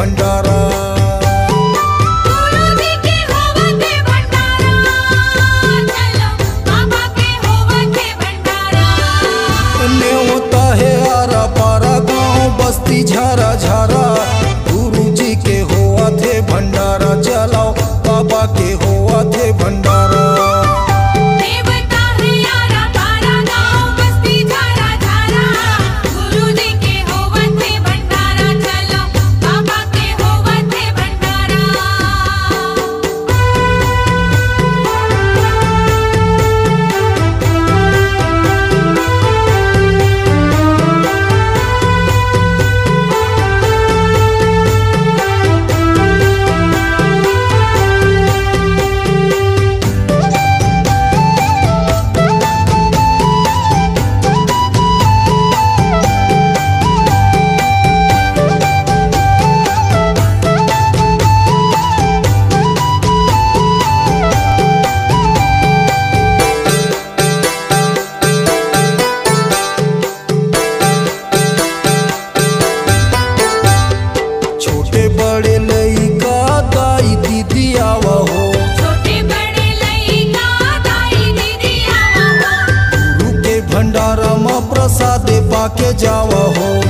भंडारा। पारा गाँव बस्ती झारा झारा। गुरु जी के हुआ थे भंडारा चलाओ बाबा के हुआ थे भंडारा। 叫我红。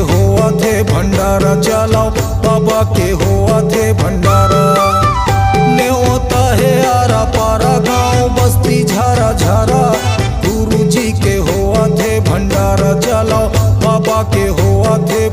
हो आधे भंडारा चलाओ, बाबा के हो आधे भंडारा। होता है आरा पारा गाँव बस्ती झारा झारा। गुरु जी के हो आधे भंडारा चलाओ, बाबा के हो आधे